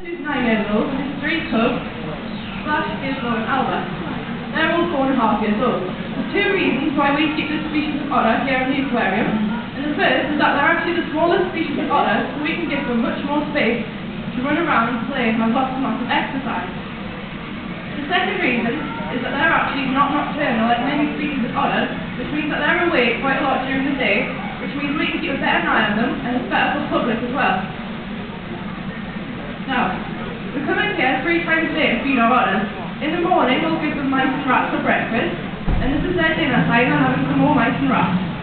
And his three cubs, Flash, Gizmo, and Albert. They're all four and a half years old. There's two reasons why we keep this species of otter here in the aquarium. And the first is that they're actually the smallest species of otter, so we can give them much more space to run around, and play, and have lots and lots of exercise. The second reason is that they're actually not nocturnal like many species of otters, which means that they're awake quite a lot during the day, which means we can keep a better eye on them, and it's better for the public as well. Now, we come in here three times a day feed our otters. In the morning, we'll give them mice and rats for breakfast, and this is their dinner time, they're having some more mice and rats.